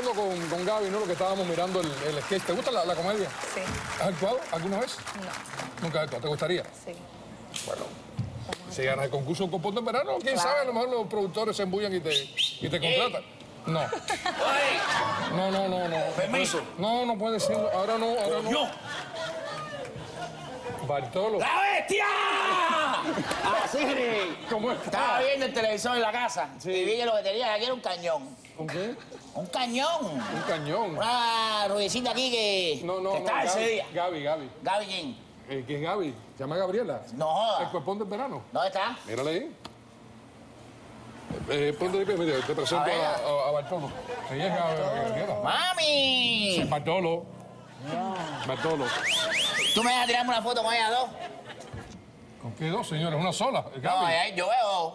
hablando con, con Gaby, ¿no? Lo que estábamos mirando el, el sketch. ¿Te gusta la, la comedia? Sí. ¿Has actuado alguna vez? No. Nunca has actuado. ¿Te gustaría? Sí. Bueno. Si ganas el concurso de Copón de Verano, quién Claro. sabe, a lo mejor los productores se embullan y te, y te contratan. No. No, no, no, no. Permiso. No, no puede ser. Ahora no, ahora no. Bartolo. ¡La bestia! Así. ¿Cómo Estaba está? viendo el televisor en la casa y vi que lo que tenía aquí era un cañón. ¿Con qué? Un cañón. Un cañón. Una ruedecita aquí que, No, no, que no. estaba ese Gaby, día. Gaby, Gaby. Gaby, ¿quién? Eh, ¿Quién es Gaby? Se llama Gabriela. No. El cuerpón del verano. ¿Dónde está? Mírale ahí. Eh, ponte de pie, mire, te presento A a, a- a Bartolo. Ella es Gab- Gabriela. ¡Mami! Bartolo. Bartolo. ¿Tú me vas a tirarme una foto con ella dos? ¿Con qué dos, señores? Una sola. No, eh, yo veo dos.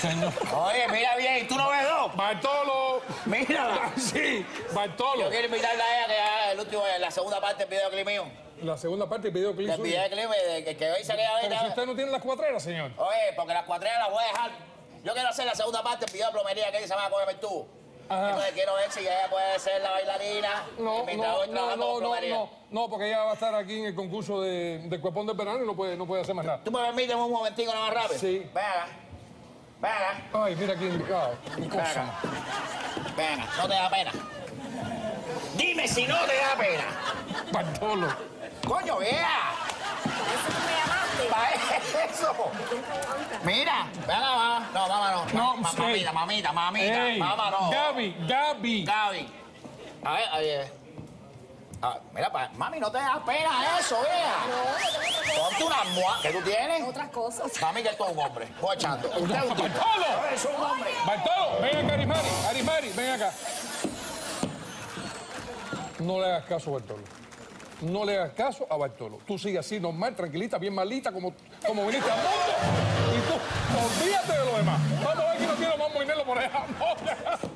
Señor. Oye, mira bien, ¿tú no ves dos? Bartolo. Mírala. Sí, Bartolo. Yo quiero invitarla a ella que haga el último, la segunda parte del videoclip mío. La segunda parte del videoclip Del videoclip de que, que hoy saqué a Pero si usted no tiene las cuatreras, señor. Oye, porque las cuatreras las voy a dejar. Yo quiero hacer la segunda parte del video de plomería que dice, va a cogerme tú. Ajá. Entonces quiero ver si ella puede ser la bailarina. No, no, no, no, no, no, no, porque ella va a estar aquí en el concurso de, del cuerpón del verano y no puede, no puede hacer más nada. ¿Tú me permites un momentico nada más rápido? Sí. Venga. Venga. Ay, mira quién indicado. Venga. Venga, no te da pena. Dime si no te da pena. Bartolo. Coño, vea. Eso me llamaste. ¿Para eso? Mira. Venga, mamá. No, mamá no. No, mamita, mamita, mamita. Ey, Mamá no. Gaby, Gaby. Gaby. A ver, a ver. Ah, mira, pa- mami, no te da pena eso, vea. Ponte una almohada que tú tienes. Otras cosas. Mami, que esto es un hombre. Voy echando. Bartolo. Es un hombre. Bartolo, ven acá, Arismari. Arismari, ven acá. No le hagas caso a Bartolo no le hagas caso a Bartolo. Tú sigue así, normal, tranquilita, bien malita, como, como viniste al mundo. Y tú, olvídate de lo demás. Vamos a ver que no tiene más moinelo por allá.